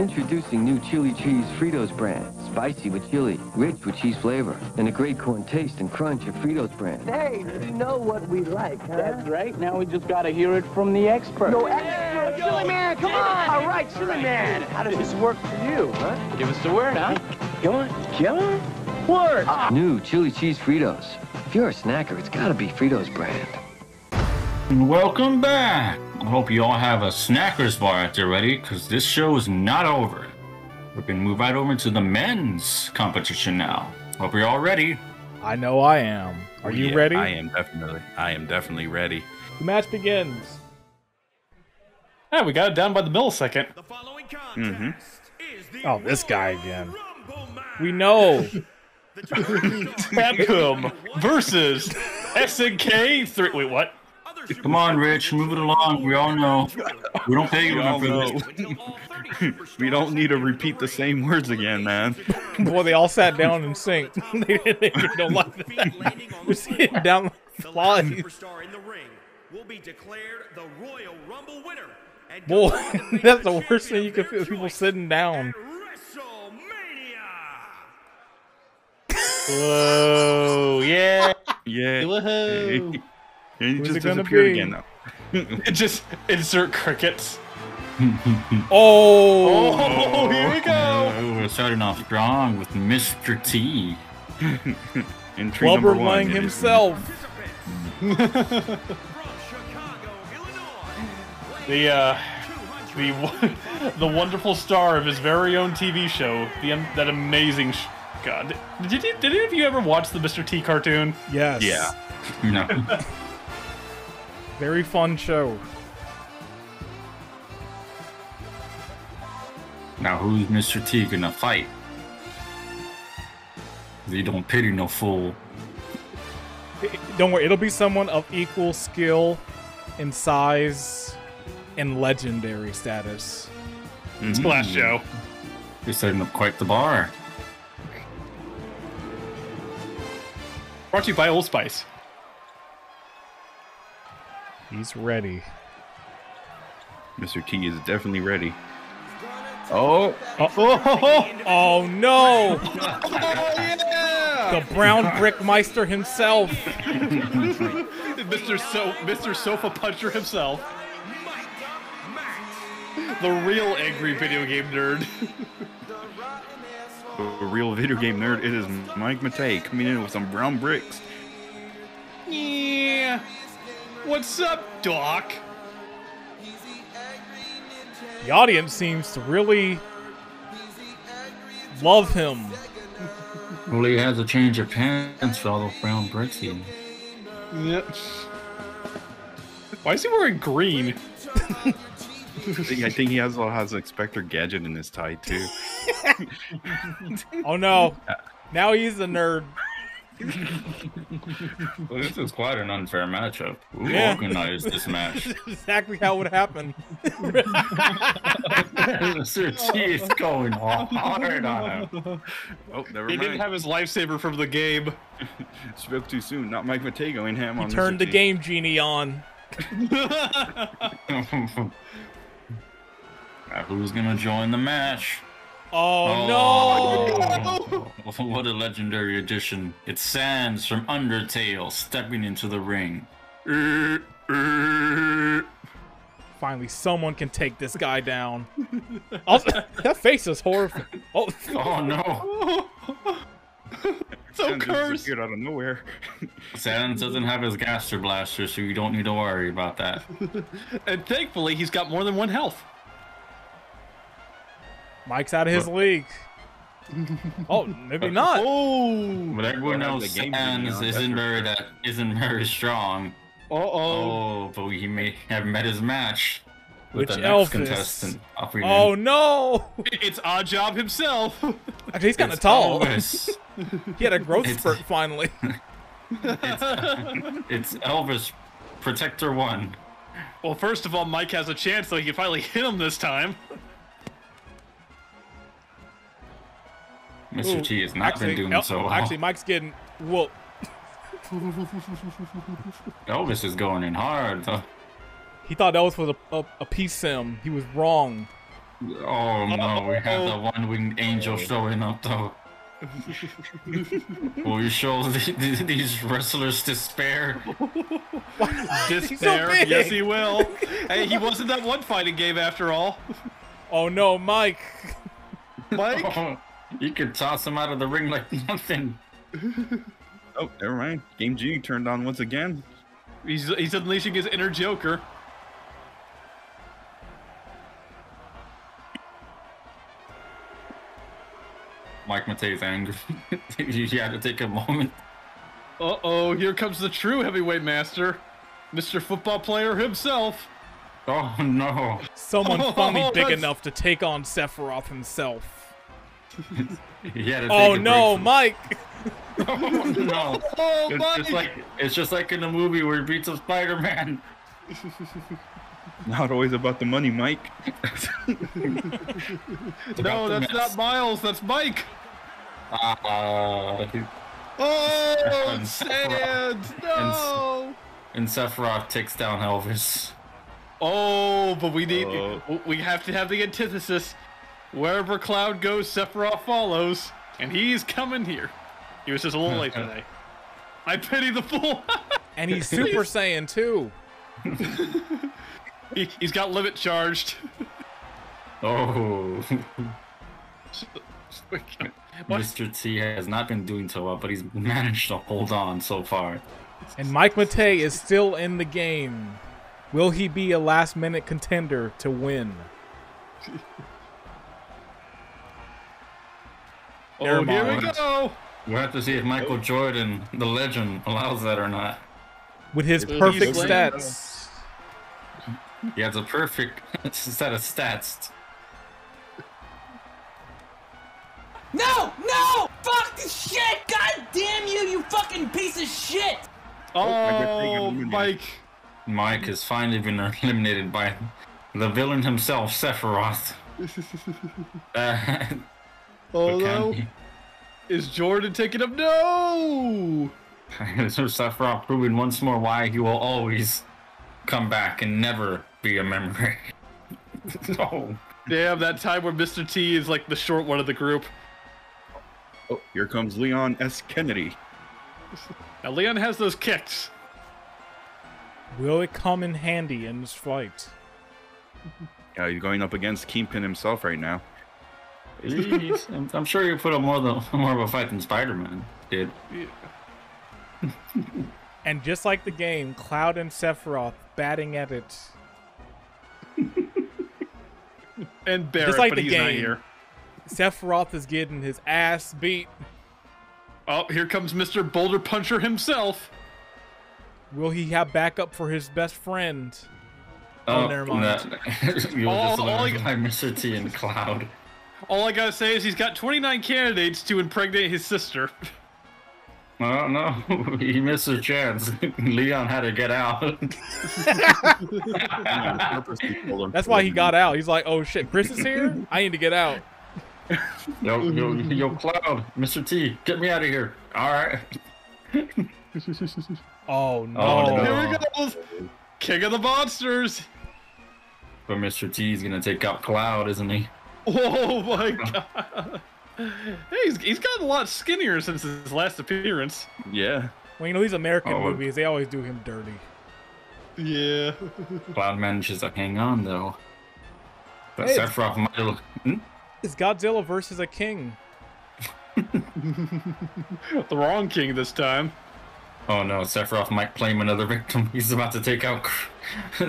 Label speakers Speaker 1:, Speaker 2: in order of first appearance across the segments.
Speaker 1: Introducing new chili cheese Fritos brand. Spicy with chili, rich with cheese flavor, and a great corn taste and crunch of Fritos brand.
Speaker 2: Hey, you know what we like, huh?
Speaker 3: That's right. Now we just got to hear it from the expert.
Speaker 2: No expert. Chili man, come on. All right, Chili man. How does this work for you, huh?
Speaker 3: Give us the word, huh?
Speaker 2: Come on, come on. Word. Ah.
Speaker 1: New chili cheese Fritos. If you're a snacker, it's gotta be Fritos brand.
Speaker 4: And welcome back. I hope you all have a Snackers bar at there ready, because this show is not over. We're gonna move right over to the men's competition now. Hope you're all ready.
Speaker 5: I know I am. Are you
Speaker 6: Yeah,
Speaker 5: ready?
Speaker 6: I am definitely. I am definitely ready.
Speaker 5: The match begins.
Speaker 7: Yeah, we got it down by the millisecond.
Speaker 6: The following contest Mm-hmm.
Speaker 5: Oh, this guy again. We know.
Speaker 7: Capcom versus SNK. Three. Wait, what?
Speaker 4: Come on, Rich, move it along. We all know. We don't pay you enough for
Speaker 6: know.
Speaker 4: this.
Speaker 6: we don't need to repeat the same words again, man.
Speaker 5: Boy, they all sat down and synced. they, they don't like that. They're sitting down like flies.
Speaker 8: superstar in the ring will be declared the Royal Rumble winner.
Speaker 5: Boy,
Speaker 8: go on to face
Speaker 5: that's the
Speaker 8: the
Speaker 5: worst thing you
Speaker 8: champion
Speaker 5: could feel. People sitting down.
Speaker 8: at
Speaker 7: Whoa! Yeah.
Speaker 6: Yeah.
Speaker 7: Woohoo!
Speaker 6: He
Speaker 5: Who's
Speaker 6: just
Speaker 5: gonna
Speaker 6: disappeared
Speaker 5: be?
Speaker 6: again, though.
Speaker 7: It just insert crickets.
Speaker 5: Oh,
Speaker 7: Oh, here we go.
Speaker 4: Oh, we're starting off strong with Mr. T.
Speaker 6: Entry number one
Speaker 5: Lang himself.
Speaker 8: From Chicago, Illinois.
Speaker 7: The uh, the the wonderful star of his very own TV show. The um, that amazing. Sh- God, did you, did any of you ever watch the Mr. T cartoon?
Speaker 5: Yes.
Speaker 6: Yeah.
Speaker 4: No.
Speaker 5: Very fun show.
Speaker 4: now, who's Mr. T gonna fight? They don't pity no fool.
Speaker 5: Don't worry, it'll be someone of equal skill and size and legendary status.
Speaker 6: Mhm.
Speaker 7: Last show.
Speaker 4: You're setting up quite the bar.
Speaker 7: Brought to you by Old Spice.
Speaker 5: He's ready.
Speaker 6: Mr. T is definitely ready. Oh, uh,
Speaker 5: Oh, oh oh no! The Brown Brickmeister himself.
Speaker 7: Mr. So Mr. Sofa Puncher himself. The real angry video game nerd.
Speaker 6: the real video game nerd. It is Mike Matei coming in with some brown bricks.
Speaker 7: Yeah. What's up, Doc?
Speaker 5: The audience seems to really love him.
Speaker 4: Well, he has a change of pants for all those brown bricks he
Speaker 7: Yep. Why is he wearing green?
Speaker 6: I think he has has Inspector Gadget in his tie too.
Speaker 5: Oh no. Uh, now he's a nerd.
Speaker 4: Well, this is quite an unfair matchup. Who
Speaker 5: Yeah.
Speaker 4: organized this match?
Speaker 5: exactly how it would happen.
Speaker 4: Sir T is going hard on him.
Speaker 6: Oh, never
Speaker 7: He
Speaker 6: mind.
Speaker 7: didn't have his lifesaver from the game.
Speaker 6: Spoke too soon. Not Mike Matei going ham on.
Speaker 5: Turn
Speaker 6: Mr.
Speaker 5: the
Speaker 6: T.
Speaker 5: game genie on.
Speaker 4: Now, who's gonna join the match?
Speaker 5: Oh, oh, no!
Speaker 4: Oh, what a legendary addition. It's Sans from Undertale stepping into the ring.
Speaker 5: Finally, someone can take this guy down. Oh, also, that face is horrible. Oh,
Speaker 4: Oh no!
Speaker 7: so
Speaker 6: Sans just
Speaker 7: cursed.
Speaker 6: disappeared out of nowhere.
Speaker 4: Sans doesn't have his Gaster Blaster, so you don't need to worry about that.
Speaker 7: And thankfully, he's got more than one health.
Speaker 5: Mike's out of his league. Oh, maybe not.
Speaker 7: Oh.
Speaker 4: But everyone
Speaker 6: Well,
Speaker 4: knows
Speaker 6: the game
Speaker 4: Sans isn't very that isn't very strong.
Speaker 7: Uh oh.
Speaker 4: Oh, but he may have met his match with
Speaker 5: Which
Speaker 4: the
Speaker 5: Elvis?
Speaker 4: next contestant. Up we
Speaker 5: Oh no!
Speaker 7: It's Odd Job himself.
Speaker 5: Actually, he's kind of tall.
Speaker 4: Elvis.
Speaker 5: He had a growth
Speaker 4: It's-
Speaker 5: spurt finally.
Speaker 4: it's Elvis Protector One.
Speaker 7: well, first of all, Mike has a chance, so he can finally hit him this time.
Speaker 4: Mr.
Speaker 5: Ooh,
Speaker 4: T has not
Speaker 5: actually,
Speaker 4: been doing
Speaker 5: El-
Speaker 4: so well.
Speaker 5: Actually, Mike's getting whooped.
Speaker 4: Elvis is going in hard. Though.
Speaker 5: He thought Elvis was a, a, a peace sim. He was wrong.
Speaker 4: Oh no, we have the one winged angel oh. showing up though. Will you show the, the, these wrestlers despair?
Speaker 7: Despair.
Speaker 5: big.
Speaker 7: yes, he will. hey, he wasn't that one fighting game after all.
Speaker 5: Oh no, Mike.
Speaker 7: Mike.
Speaker 4: Oh, you could toss him out of the ring like nothing.
Speaker 6: Oh, never mind. Game G turned on once again.
Speaker 7: He's he's unleashing his inner Joker.
Speaker 4: Mike Matei's angry. you had to take a moment.
Speaker 7: Uh oh, here comes the true heavyweight master, Mr. Football Player himself.
Speaker 4: Oh no.
Speaker 5: Someone
Speaker 7: Oh,
Speaker 5: finally big
Speaker 7: that's-
Speaker 5: enough to take on Sephiroth himself.
Speaker 4: He had to take
Speaker 5: Oh no, Mike!
Speaker 4: from- Oh no.
Speaker 7: Oh,
Speaker 4: It's
Speaker 7: Mike!
Speaker 4: just like it's just like in the movie where he beats up Spider-Man.
Speaker 6: Not always about the money, Mike.
Speaker 7: no, that's
Speaker 4: mess.
Speaker 7: not Miles. That's Mike.
Speaker 4: Uh,
Speaker 7: Oh,
Speaker 4: And
Speaker 7: sand! No.
Speaker 4: and Sephiroth takes down Elvis.
Speaker 7: Oh, but we need.
Speaker 6: Oh.
Speaker 7: We have to have the antithesis. Wherever Cloud goes, Sephiroth follows, and he's coming here. He was just a little late today. I pity the fool.
Speaker 5: And he's Super Saiyan too.
Speaker 7: he, he's got limit charged.
Speaker 4: Oh, Mr. T has not been doing so well, but he's managed to hold on so far.
Speaker 5: And Mike Matei is still in the game. Will he be a last minute contender to win? Never
Speaker 7: Oh, here we
Speaker 5: mind.
Speaker 7: go.
Speaker 4: We'll have to see if Michael Jordan, the legend, allows that or not.
Speaker 5: With his
Speaker 7: Will he
Speaker 5: perfect stats.
Speaker 4: He has a perfect set of stats.
Speaker 2: No! No! Fuck this shit! God damn you, you fucking piece of shit!
Speaker 7: Oh. Mike.
Speaker 4: Mike has finally been eliminated by the villain himself, Sephiroth. Uh,
Speaker 7: Oh
Speaker 4: but can
Speaker 7: no.
Speaker 4: he-
Speaker 7: Is Jordan taking him? No!
Speaker 4: so Sephiroth proving once more why he will always come back and never be a memory. oh,
Speaker 7: Damn, that time where Mr. T is like the short one of the group.
Speaker 6: Oh, here comes Leon S. Kennedy.
Speaker 7: Now, Leon has those kicks.
Speaker 5: Will it come in handy in this fight?
Speaker 6: Yeah, he's going up against Kingpin himself right now.
Speaker 4: He's, I'm, I'm sure you put up more than more of a fight than Spider-Man did.
Speaker 5: And just like the game, Cloud and Sephiroth batting at it.
Speaker 7: And Barrett,
Speaker 5: like
Speaker 7: but
Speaker 5: the
Speaker 7: he's not
Speaker 5: game.
Speaker 7: here.
Speaker 5: Sephiroth is getting his ass beat.
Speaker 7: Oh, here comes Mr. Boulder Puncher himself.
Speaker 5: Will he have backup for his best friend? Oh, never mind.
Speaker 4: that- you
Speaker 7: All-
Speaker 4: just
Speaker 7: all I-
Speaker 4: Mr. T and Cloud.
Speaker 7: All I gotta say is he's got 29 candidates to impregnate his sister.
Speaker 4: No, no, he missed his chance. Leon had to get out.
Speaker 5: That's why he got out. He's like, oh shit, Chris is here? I need to get out.
Speaker 4: yo, yo, yo, Cloud, Mr. T, get me out of here. All right.
Speaker 5: Oh, oh no.
Speaker 4: Oh, no.
Speaker 7: Here he goes! King of the monsters!
Speaker 4: But Mr. T is gonna take out Cloud, isn't he?
Speaker 7: Oh my god! Hey, he's, he's gotten a lot skinnier since his last appearance.
Speaker 6: Yeah.
Speaker 5: Well, you know, these American
Speaker 4: Oh.
Speaker 5: movies, they always do him dirty.
Speaker 7: Yeah.
Speaker 4: Cloud manages to hang on though. But
Speaker 5: Hey,
Speaker 4: Sephiroth might have. Hmm?
Speaker 5: It's Godzilla versus a king.
Speaker 7: The wrong king this time.
Speaker 4: Oh no, Sephiroth might claim another victim. He's about to take out.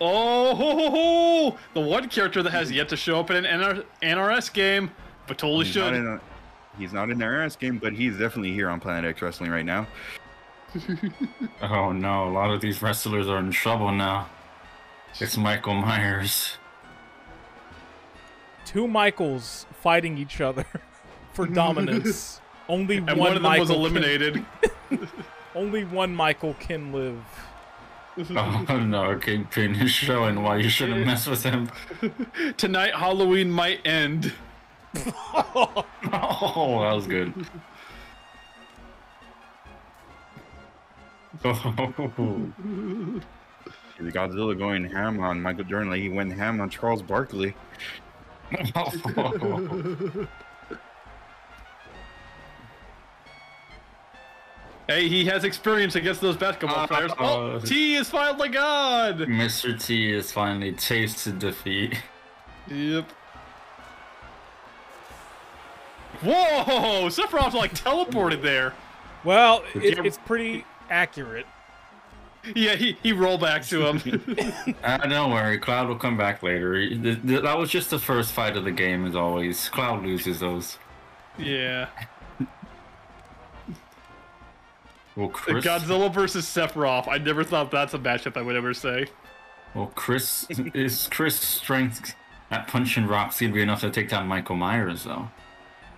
Speaker 7: Oh, ho, ho, ho! the one character that has yet to show up in an NR- NRS game, but totally
Speaker 6: He's
Speaker 7: should.
Speaker 6: in a, he's not in the RS game, but he's definitely here on Planet X Wrestling right now.
Speaker 4: oh no, a lot of these wrestlers are in trouble now. It's Michael Myers.
Speaker 5: Two Michaels fighting each other for dominance. Only
Speaker 7: and
Speaker 5: one,
Speaker 7: one of them
Speaker 5: Michael
Speaker 7: was
Speaker 5: can-
Speaker 7: eliminated.
Speaker 5: only one Michael can live.
Speaker 4: Oh no, Kingpin is showing why you shouldn't mess with him.
Speaker 7: Tonight, Halloween might end.
Speaker 4: Oh, that was good. Oh.
Speaker 6: The Godzilla going ham on Michael Jordan like he went ham on Charles Barkley.
Speaker 7: Hey, he has experience against those basketball
Speaker 4: Uh,
Speaker 7: players. Oh,
Speaker 4: uh,
Speaker 7: T is finally gone.
Speaker 4: Mr. T has finally tasted defeat.
Speaker 7: Yep. Whoa! Sephiroth like teleported there.
Speaker 5: Well, it, it's pretty accurate.
Speaker 7: Yeah, he, he rolled back to him.
Speaker 4: Uh, don't worry, Cloud will come back later. Th- th- That was just the first fight of the game, as always. Cloud loses those.
Speaker 7: yeah.
Speaker 4: Well, Chris,
Speaker 7: Godzilla versus Sephiroth. I never thought that's a matchup I would ever say.
Speaker 4: well, Chris is Chris' strength at punching rocks gonna be enough to take down Michael Myers, though.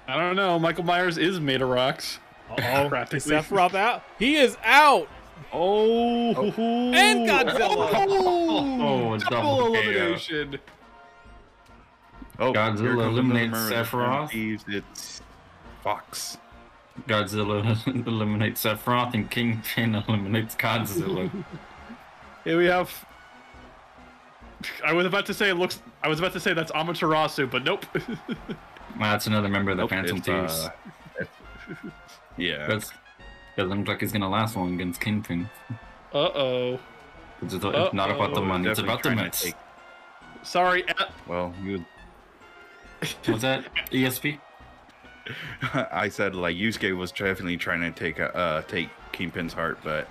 Speaker 7: I don't know. Michael Myers is made of rocks.
Speaker 5: Oh, is
Speaker 7: Practically.
Speaker 5: Sephiroth out? He is out.
Speaker 7: Oh, oh.
Speaker 5: And Godzilla.
Speaker 7: Oh,
Speaker 4: Oh,
Speaker 7: double
Speaker 4: double
Speaker 7: elimination.
Speaker 6: Oh,
Speaker 4: Godzilla
Speaker 6: here comes another
Speaker 4: eliminates. Sephiroth.
Speaker 6: It's Fox.
Speaker 4: Godzilla eliminates Sephiroth, and Kingpin eliminates Godzilla.
Speaker 7: Here we have. I was about to say it looks. I was about to say that's Amaterasu, but nope.
Speaker 4: That's another member of the
Speaker 6: Nope,
Speaker 4: Phantom
Speaker 6: it's,
Speaker 4: Thieves.
Speaker 6: uh, yeah.
Speaker 4: That's doesn't look like he's gonna last long against Kingpin.
Speaker 7: uh oh.
Speaker 4: It's, it's not about the money; it's about the
Speaker 6: trying to
Speaker 4: Mets.
Speaker 6: take-
Speaker 7: Sorry. uh,
Speaker 6: Well, you.
Speaker 4: What's that? ESP?
Speaker 6: I said like Yusuke was definitely trying to take a, uh take Kingpin's heart, but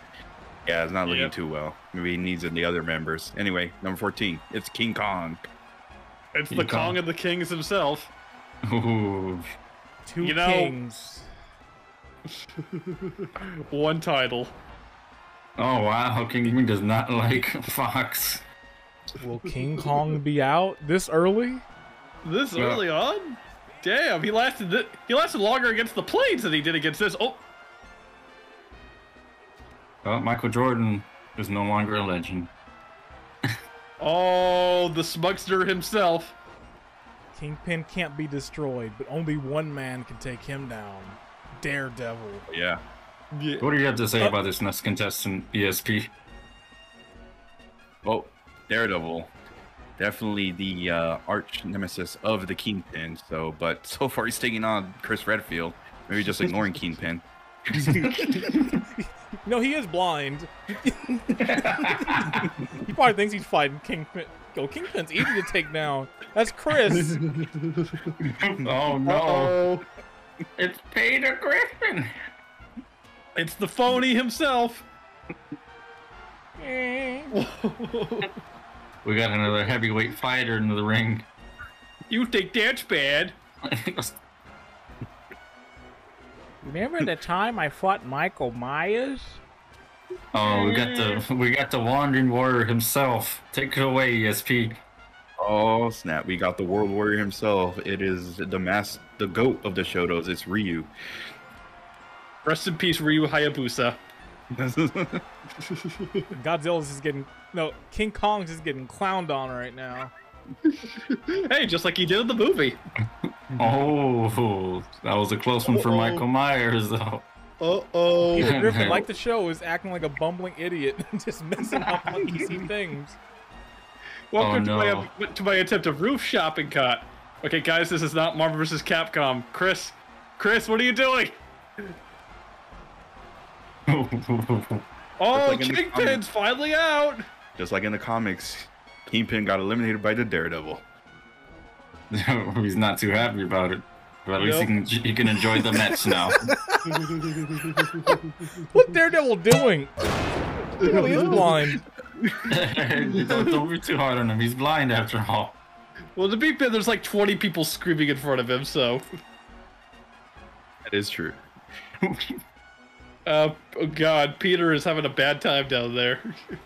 Speaker 6: yeah, it's not looking
Speaker 7: Yep.
Speaker 6: too well. Maybe he needs the other members. Anyway, number fourteen, it's King Kong.
Speaker 7: It's
Speaker 4: You
Speaker 7: the
Speaker 4: can't-
Speaker 7: Kong of the Kings himself.
Speaker 4: Ooh.
Speaker 5: Two
Speaker 7: You know-
Speaker 5: kings.
Speaker 7: One title.
Speaker 4: Oh wow, Kingpin does not like Fox.
Speaker 5: Will King Kong be out this early?
Speaker 7: This
Speaker 4: Yeah.
Speaker 7: early on? Damn, he lasted he lasted longer against the planes than he did against this. Oh,
Speaker 4: Well, Michael Jordan is no longer a legend.
Speaker 7: oh, the smugster himself.
Speaker 5: Kingpin can't be destroyed, but only one man can take him down. Daredevil.
Speaker 6: Yeah.
Speaker 7: Yeah.
Speaker 4: What do you have to say
Speaker 5: Uh,
Speaker 4: about this next contestant, ESP?
Speaker 6: Oh, Daredevil, definitely the uh, arch nemesis of the Kingpin. So, but so far he's taking on Chris Redfield. Maybe just ignoring Kingpin.
Speaker 5: No, he is blind. he probably thinks he's fighting Kingpin. Go, Kingpin's easy to take down. That's Chris.
Speaker 4: oh no,
Speaker 7: Oh,
Speaker 4: it's Peter Griffin.
Speaker 7: it's the phony himself.
Speaker 4: We got another heavyweight fighter into the ring.
Speaker 7: You think that's bad?
Speaker 5: Remember the time I fought Michael Myers?
Speaker 4: oh, we got the we got the wandering warrior himself. Take it away, ESP.
Speaker 6: Oh snap! We got the World Warrior himself. It is the mass, the goat of the Shotos. It's Ryu.
Speaker 7: Rest in peace, Ryu Hayabusa.
Speaker 5: Godzilla's is getting no. King Kong's is getting clowned on right now.
Speaker 7: Hey, just like he did in the movie.
Speaker 4: Oh, that was a close one for
Speaker 7: Uh-oh.
Speaker 4: Michael Myers, though.
Speaker 7: Uh oh.
Speaker 5: Peter Griffin, like the show, is acting like a bumbling idiot, and just messing up on easy things.
Speaker 7: Welcome
Speaker 4: Oh,
Speaker 7: to, my, to my attempt of roof shopping cut. Okay, guys, this is not Marvel vs. Capcom. Chris, Chris, what are you doing? Oh,
Speaker 6: like
Speaker 7: Kingpin's finally out.
Speaker 6: just like in the comics, Kingpin got eliminated by the Daredevil.
Speaker 4: He's not too happy about it. But at least he can, he can enjoy the Mets now.
Speaker 5: What Daredevil doing? He really is blind.
Speaker 4: don't, don't be too hard on him. He's blind after all.
Speaker 7: Well, to be fair, there's like 20 people screaming in front of him, so.
Speaker 6: That is true.
Speaker 7: Uh, oh god, Peter is having a bad time down there.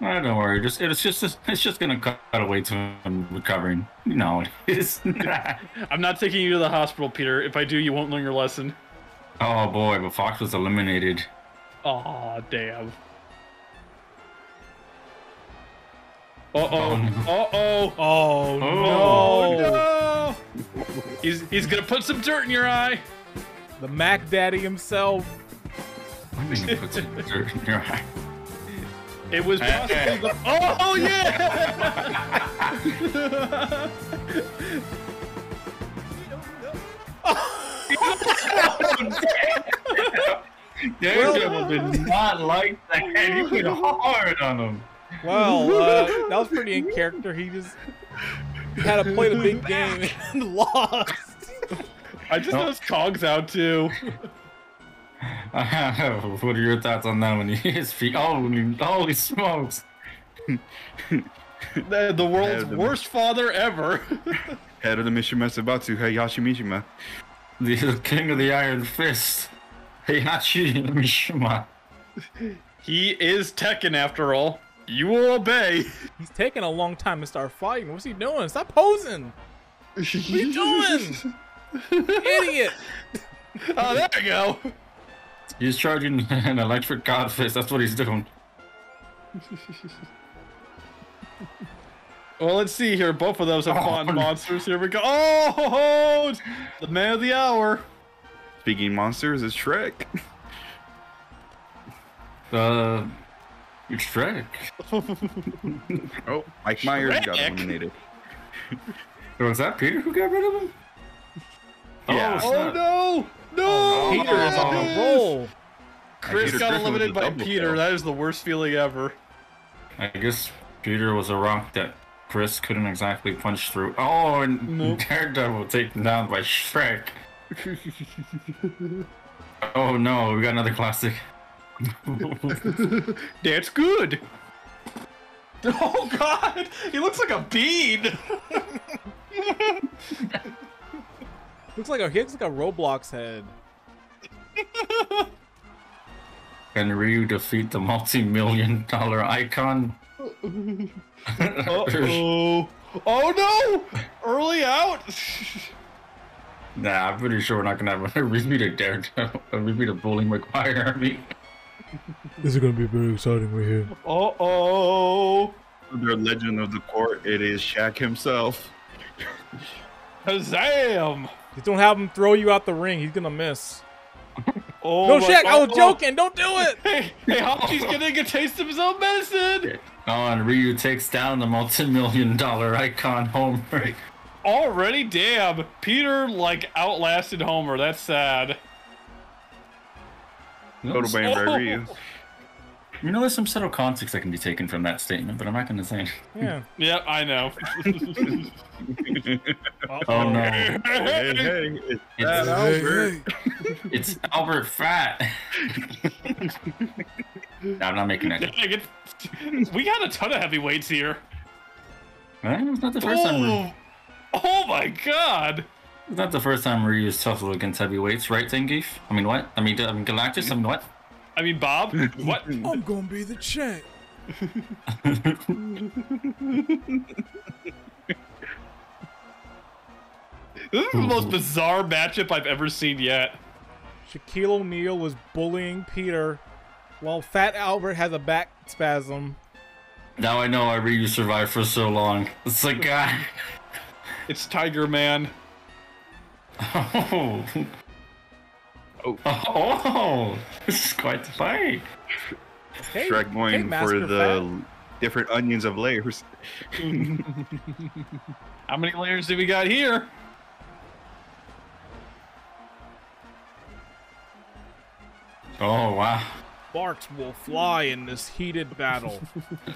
Speaker 4: Ah, don't worry. Just it's just it's just gonna cut away to him recovering. You know it is.
Speaker 7: I'm not taking you to the hospital, Peter. If I do, you won't learn your lesson.
Speaker 4: oh boy, but Fox was eliminated.
Speaker 7: Aw, damn. Uh oh. Uh oh.
Speaker 5: Oh,
Speaker 4: Oh,
Speaker 5: no.
Speaker 7: No! He's he's gonna put some dirt in your eye.
Speaker 5: The Mac Daddy himself.
Speaker 4: I'm gonna put some dirt in your eye.
Speaker 7: It was possibly the. Oh yeah!
Speaker 4: Daredevil did not like that. He went hard on him.
Speaker 5: Well, uh, that was pretty in character. He just had to play the big game and lost.
Speaker 7: I just noticed Cogs out too.
Speaker 4: what are your thoughts on that when he his feet? Holy, holy smokes!
Speaker 7: The, the world's
Speaker 6: the-
Speaker 7: worst father ever.
Speaker 6: Head of the Mishima Zaibatsu, Hayashi Mishima.
Speaker 4: The, the king of the iron fist. Heihachi Mishima.
Speaker 7: he is Tekken after all. You will obey.
Speaker 5: He's taking a long time to start fighting. What's he doing? Stop posing. What are you doing? Idiot.
Speaker 7: Oh, there we go.
Speaker 4: He's charging an electric god fist. That's what he's doing.
Speaker 7: Well, let's see here. Both of those have
Speaker 4: Oh,
Speaker 7: fought
Speaker 4: no.
Speaker 7: monsters. Here we go. Oh, the man of the hour.
Speaker 6: Speaking monsters is Shrek.
Speaker 4: Uh, it's Shrek.
Speaker 6: Oh, Mike Myers got eliminated.
Speaker 4: Was that Peter who got rid of him?
Speaker 6: Yeah.
Speaker 4: Oh,
Speaker 7: Oh
Speaker 4: snap.
Speaker 7: No, no.
Speaker 5: Peter is on a roll.
Speaker 7: Chris got
Speaker 6: Griffin
Speaker 7: eliminated by Peter.
Speaker 6: kill.
Speaker 7: That is the worst feeling ever.
Speaker 4: I guess Peter was a rock that Chris couldn't exactly punch through. Oh, and
Speaker 7: Nope.
Speaker 4: Daredevil taken down by Shrek. oh no, we got another classic.
Speaker 7: That's good. Oh God, he looks like a bean.
Speaker 5: Looks like a he looks like a Roblox head.
Speaker 4: Can Ryu defeat the multi-million dollar icon?
Speaker 7: Uh-oh. Oh no! Early out.
Speaker 4: Nah, I'm pretty sure we're not gonna have a repeat of Daredevil, a repeat of Bowling McGuire. I mean,
Speaker 5: This is gonna be very exciting right here.
Speaker 7: Uh oh.
Speaker 6: The legend of the court, it is Shaq himself.
Speaker 7: Kazaam!
Speaker 5: Just don't have him throw you out the ring. He's gonna miss.
Speaker 7: Oh
Speaker 5: No,
Speaker 7: my-
Speaker 5: Shaq, I was joking. Don't do it.
Speaker 7: Hey, hey, Hachi's getting a taste of his own medicine.
Speaker 4: oh, and Ryu takes down the multi-million dollar icon Homer.
Speaker 7: Already, damn. Peter like outlasted Homer. That's sad.
Speaker 6: Total Bane by Ryu.
Speaker 4: You know, there's some subtle context that can be taken from that statement, but I'm not gonna say. it.
Speaker 5: Yeah.
Speaker 7: Yep, I know.
Speaker 4: Oh no,
Speaker 6: Hey, hey, it's
Speaker 4: It's-
Speaker 6: that Albert.
Speaker 4: it's Albert Fat. No, I'm not making that.
Speaker 7: Dang it. we got a ton of heavyweights here.
Speaker 4: Eh, It's not the first time. Ryu-
Speaker 7: Oh, oh my god.
Speaker 4: It's not the first time Ryu's tough against heavyweights, right, Zangief? I mean, what? I mean, I mean Galactus. I mean, what?
Speaker 7: I mean, Bob. What?
Speaker 5: I'm gonna be the champ.
Speaker 7: This is the most bizarre matchup I've ever seen yet.
Speaker 5: Shaquille O'Neal was bullying Peter, while Fat Albert has a back spasm.
Speaker 4: Now I know why Ryu survived for so long. It's like, ah.
Speaker 7: It's Tiger Man.
Speaker 4: Oh. Oh. Oh. This is quite the fight.
Speaker 5: Hey,
Speaker 6: Shrek
Speaker 5: hey,
Speaker 6: going for
Speaker 5: Master
Speaker 6: the different onions of layers.
Speaker 7: How many layers do we got here?
Speaker 4: Oh, wow.
Speaker 5: Barks will fly in this heated battle.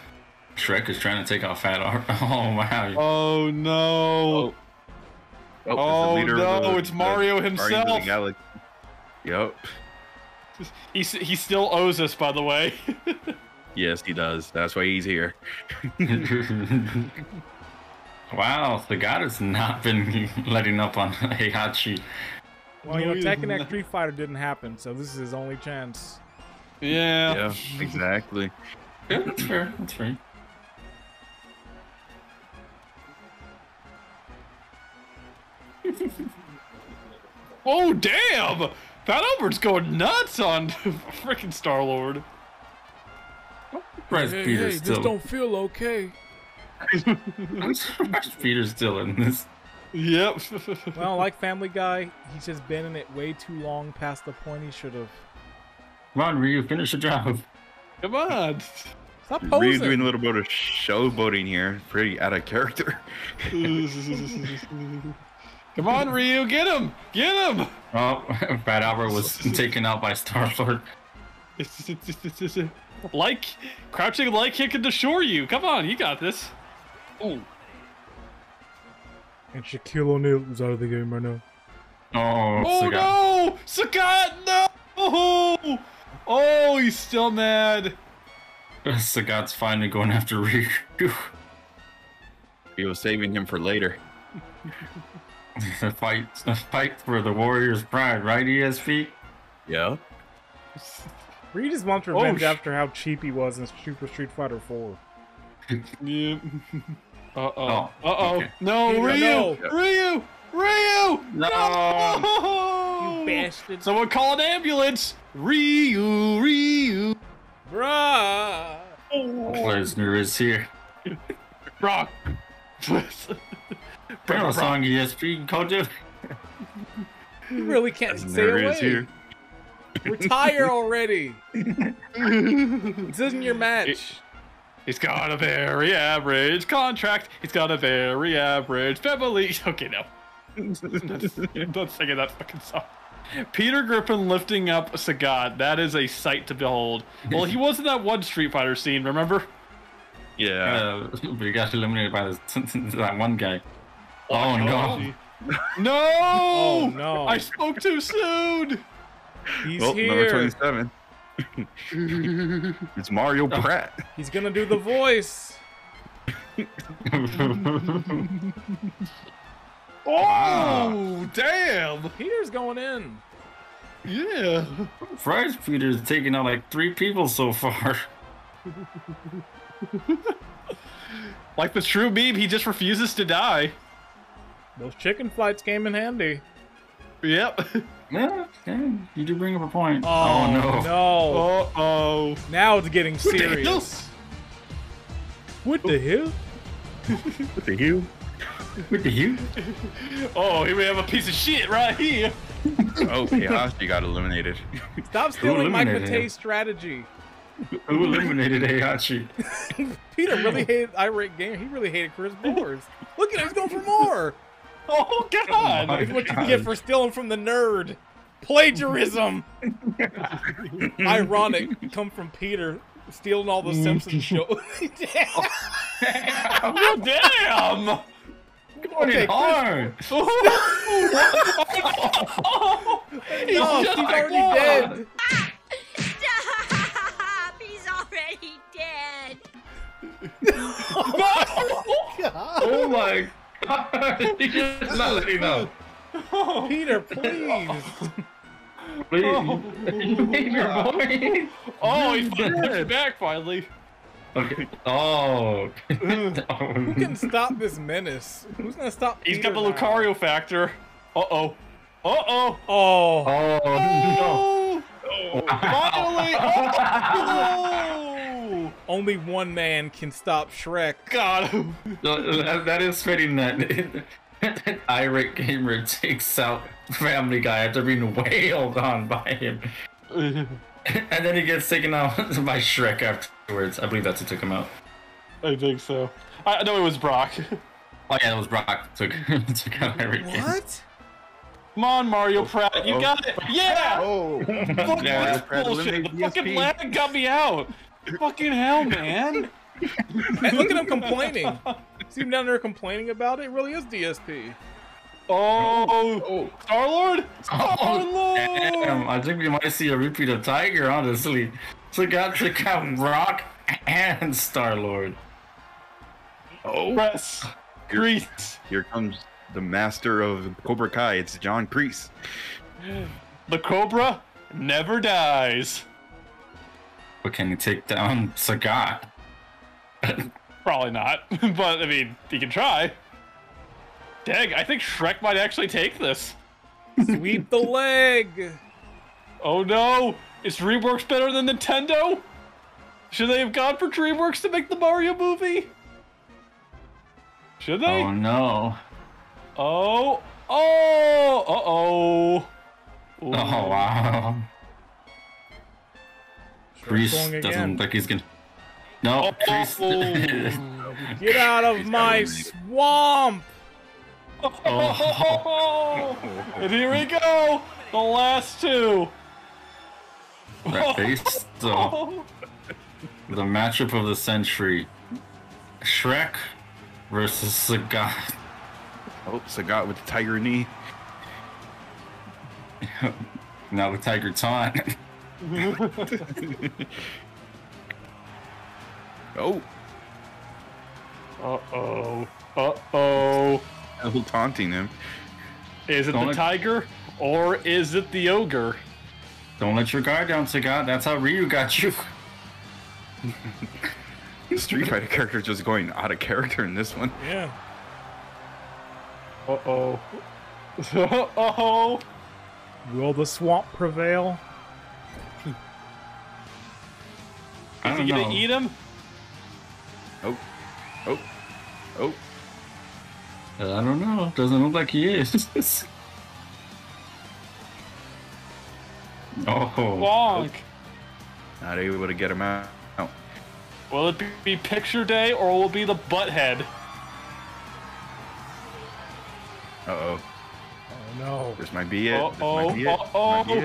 Speaker 4: Shrek is trying to take out Fat Art. Oh, wow.
Speaker 7: Oh no.
Speaker 6: Oh,
Speaker 7: Oh,
Speaker 6: it's the oh, leader
Speaker 7: no,
Speaker 6: the,
Speaker 7: it's Mario
Speaker 6: the Guardians of
Speaker 7: himself.
Speaker 6: Galaxy. Yup.
Speaker 7: He, he still owes us, by the way.
Speaker 6: Yes, he does. That's why he's here.
Speaker 4: wow, the god has not been letting up on Heihachi.
Speaker 5: well, you know, Tekken X Street Fighter didn't happen, so this is his only chance.
Speaker 7: yeah.
Speaker 6: Yeah, exactly.
Speaker 4: Yeah, that's fair. That's fair.
Speaker 7: Oh damn! Fat Albert's going nuts on freaking Star Lord.
Speaker 4: Surprised Peter's still.
Speaker 5: feel okay.
Speaker 4: I'm surprised Peter's still in this.
Speaker 7: Yep.
Speaker 5: Well, like Family Guy, he's just been in it way too long past the point he should have.
Speaker 4: Come on, Ryu, finish the job.
Speaker 7: Come on.
Speaker 5: Stop
Speaker 6: Ryu
Speaker 5: posing.
Speaker 6: doing a little bit of showboating here. Pretty out of character.
Speaker 7: Come on, Ryu, get him! Get him!
Speaker 4: Oh, Bad Albert was taken out by Star Lord.
Speaker 7: like, crouching like kick into shore you. Come on, you got this. Ooh.
Speaker 5: And Shaquille O'Neal is out of the game right now.
Speaker 4: Oh,
Speaker 7: Oh
Speaker 4: Sagat.
Speaker 7: no! Sagat, no! Oh, oh, he's still mad.
Speaker 4: Sagat's finally going after Ryu.
Speaker 6: He was saving him for later.
Speaker 4: the fight, the fight for the Warriors' pride, right? ESP.
Speaker 6: Yeah.
Speaker 5: Ryu just wants
Speaker 7: Oh,
Speaker 5: revenge
Speaker 7: sh-
Speaker 5: after how cheap he was in Super Street Fighter 4.
Speaker 7: Yeah. Uh oh.
Speaker 4: Oh,
Speaker 7: Uh oh.
Speaker 4: okay.
Speaker 7: No,
Speaker 5: Peter,
Speaker 7: Ryu!
Speaker 5: no.
Speaker 7: Ryu! Ryu!
Speaker 4: No.
Speaker 7: No!
Speaker 5: Bastard.
Speaker 7: Someone call an ambulance! Ryu! Ryu!
Speaker 5: Bruh!
Speaker 4: Lesnar is here.
Speaker 7: Brock!
Speaker 4: Bring a song ESP, Kojo.
Speaker 5: You really can't
Speaker 6: Lesnar
Speaker 5: stay away.
Speaker 6: is here.
Speaker 5: Retire already. this isn't your match.
Speaker 7: He's got a very average contract. He's got a very average family. Okay, no. Don't sing that fucking song. Peter Griffin lifting up Sagat. That is a sight to behold. Well, he was in that one Street Fighter scene, remember?
Speaker 6: Yeah.
Speaker 4: Uh, but he got eliminated by this, that one guy. Oh, oh no!
Speaker 7: No!
Speaker 5: Oh, no.
Speaker 7: I spoke too soon!
Speaker 5: He's
Speaker 6: well, number 27. it's Mario oh. Pratt.
Speaker 5: He's gonna do the voice.
Speaker 7: Oh, ah. damn!
Speaker 5: Peter's going in.
Speaker 7: Yeah.
Speaker 4: Fries Peter's taken out like three people so far.
Speaker 7: Like the true meme, he just refuses to die.
Speaker 5: Those chicken flights came in handy.
Speaker 7: Yep.
Speaker 4: Yeah, yeah, you do bring up a point.
Speaker 5: Oh,
Speaker 4: no.
Speaker 5: no.
Speaker 7: Uh oh.
Speaker 5: Now it's getting
Speaker 7: the hell?
Speaker 5: serious. What the hell?
Speaker 6: What the hell?
Speaker 4: With the you?
Speaker 7: Oh, here we have a piece of shit right here.
Speaker 6: Oh, Heihachi got eliminated.
Speaker 5: Stop stealing Mike
Speaker 4: eliminated?
Speaker 5: Matei's strategy.
Speaker 4: Who eliminated Heihachi?
Speaker 5: Peter really hated irate game. He really hated Chris Bores. Look at him, he's going for more.
Speaker 7: Oh god.
Speaker 4: Oh, my
Speaker 5: This is what you get for stealing from the nerd. Plagiarism. Ironic. Come from Peter stealing all the Simpsons show.
Speaker 7: Oh, damn.
Speaker 4: Going
Speaker 5: Okay,
Speaker 4: in hard.
Speaker 7: Oh, he's
Speaker 5: no,
Speaker 7: just
Speaker 5: he's already
Speaker 7: won.
Speaker 5: dead.
Speaker 9: Stop! He's already dead.
Speaker 4: Oh my god. He just not letting know.
Speaker 5: Peter, please.
Speaker 4: Please, you made your voice.
Speaker 7: Oh, he's finally back finally.
Speaker 4: Okay. Oh.
Speaker 5: Who can stop this menace? Who's gonna stop?
Speaker 7: He's
Speaker 5: Peter
Speaker 7: got the
Speaker 5: now?
Speaker 7: Lucario factor. Uh oh. Uh oh.
Speaker 5: Oh,
Speaker 4: Oh
Speaker 7: Oh. Finally. Oh.
Speaker 5: Only one man can stop Shrek.
Speaker 7: God.
Speaker 4: no. That, that is fitting that that irate gamer takes out Family Guy after being wailed on by him. And then he gets taken out by Shrek afterwards. I believe that's who took him out.
Speaker 7: I think so. I know it was Brock.
Speaker 4: Oh yeah, it was Brock took took out irate gamer.
Speaker 5: What?
Speaker 7: Come on, Mario Pratt, you got it. Yeah.
Speaker 6: Oh.
Speaker 7: Fuck
Speaker 6: Yeah,
Speaker 7: bullshit. The
Speaker 6: eliminated
Speaker 7: fucking
Speaker 6: ESP.
Speaker 7: lag got me out. Fucking hell, man.
Speaker 5: Hey, look at him complaining. See him down there complaining about it? It really is DSP.
Speaker 7: Oh, Star Lord. Star
Speaker 4: Oh, damn.
Speaker 7: Lord.
Speaker 4: I think we might see a repeat of Tiger, honestly. So got to count Rock and Star Lord.
Speaker 6: Oh.
Speaker 7: Press. Grease.
Speaker 6: Here comes the master of Cobra Kai. It's John Kreese.
Speaker 7: The Cobra never dies.
Speaker 4: But can he take down Sagat?
Speaker 7: Probably not, but I mean, he can try. Dang, I think Shrek might actually take this.
Speaker 5: Sweep the leg.
Speaker 7: Oh no! Is DreamWorks better than Nintendo? Should they have gone for DreamWorks to make the Mario movie? Should they?
Speaker 4: Oh no.
Speaker 7: Oh, oh, uh oh.
Speaker 4: Oh wow.
Speaker 5: Shrek's
Speaker 4: Grease
Speaker 5: going
Speaker 4: doesn't
Speaker 5: again.
Speaker 4: look like he's gonna. No, oh, Chris. Oh, oh.
Speaker 5: Get out of my swamp!
Speaker 7: Oh. and here we go. The last two.
Speaker 4: that face. So, the matchup of the century: Shrek versus Sagat.
Speaker 6: Oh, Sagat with the tiger knee.
Speaker 4: Now the Tiger taunt.
Speaker 6: Oh,
Speaker 7: Uh oh. Uh oh.
Speaker 6: still taunting him.
Speaker 7: Is it
Speaker 4: Don't
Speaker 7: the
Speaker 4: let-
Speaker 7: tiger or is it the ogre?
Speaker 4: Don't let your guard down, Sagat. That's how Ryu got you.
Speaker 6: The Street Fighter character just going out of character in this one.
Speaker 5: Yeah.
Speaker 7: Uh oh. Uh oh.
Speaker 5: Will the swamp prevail?
Speaker 7: Is
Speaker 4: don't
Speaker 7: he gonna
Speaker 4: know.
Speaker 7: eat him?
Speaker 6: Oh, oh, oh.
Speaker 4: I don't know. Doesn't look like he is. oh,
Speaker 7: Bonk.
Speaker 6: Not able to get him out. Oh,
Speaker 7: Will it be picture day or will it be the butt head?
Speaker 6: uh oh.
Speaker 5: Oh no.
Speaker 6: This might be it.
Speaker 7: Uh-oh,
Speaker 6: might be it. This might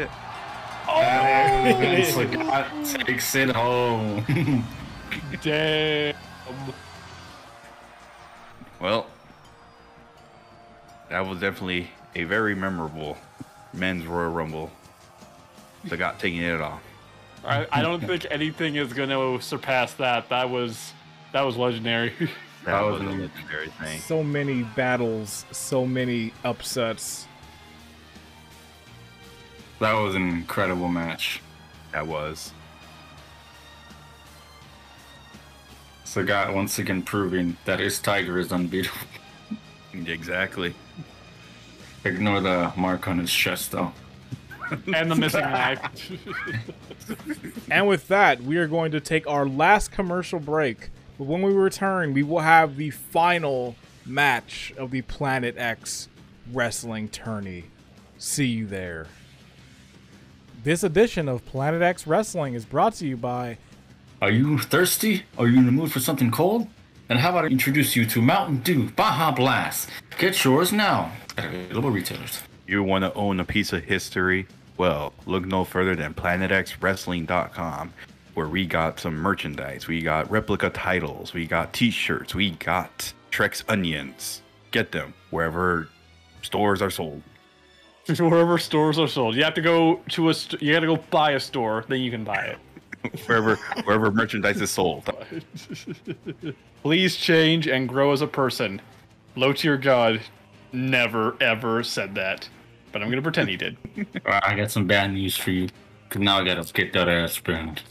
Speaker 6: be
Speaker 7: uh-oh.
Speaker 6: it.
Speaker 4: Sagat takes it home.
Speaker 7: Damn.
Speaker 6: Well, that was definitely a very memorable men's Royal Rumble. Sagat taking it off.
Speaker 7: I, I don't think anything is gonna surpass that. That was that was legendary.
Speaker 6: That
Speaker 4: That
Speaker 6: was
Speaker 4: was
Speaker 6: a
Speaker 4: a-
Speaker 6: legendary thing.
Speaker 5: So many battles, so many upsets.
Speaker 4: That was an incredible match.
Speaker 6: That was.
Speaker 4: Sagat once again proving that his Tiger is unbeatable.
Speaker 6: Exactly.
Speaker 4: Ignore the mark on his chest, though.
Speaker 7: and the missing act.
Speaker 5: And with that, we are going to take our last commercial break. But when we return, we will have the final match of the Planet X wrestling tourney. See you there. This edition of Planet X Wrestling is brought to you by
Speaker 4: Are you thirsty? Are you in the mood for something cold? And how about I introduce you to Mountain Dew Baja Blast? Get yours now at available retailers.
Speaker 6: You want to own a piece of history? Well, look no further than PlanetXWrestling.com, where we got some merchandise. We got replica titles. We got T-shirts. We got Trex onions. Get them wherever stores are sold.
Speaker 7: Wherever stores are sold, you have to go to a. St- you got to go buy a store, then you can buy it.
Speaker 6: Wherever wherever merchandise is sold.
Speaker 7: Please change and grow as a person. Low tier God never ever said that, but I'm gonna pretend he did.
Speaker 4: Alright, I got some bad news for you. Cause now I gotta get that ass burned.